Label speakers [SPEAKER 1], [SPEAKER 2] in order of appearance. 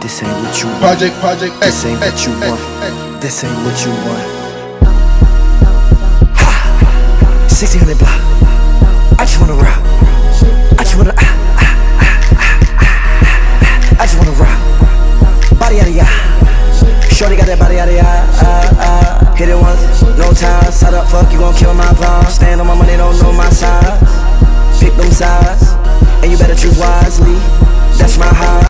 [SPEAKER 1] This ain't what you want.
[SPEAKER 2] Project, project,
[SPEAKER 1] This ain't what you want. This ain't what you want. Ha! 1600 block. I just wanna rock. I just wanna. Ah, ah, ah, ah, ah. ah. I just wanna rock. Body out of ya. Shorty got that body out of ya. Ah, ah. Hit it once, no time. Side up, fuck, you gon' kill my vibe. Stand on my money, don't know my size. Pick them sides, and you better choose wisely.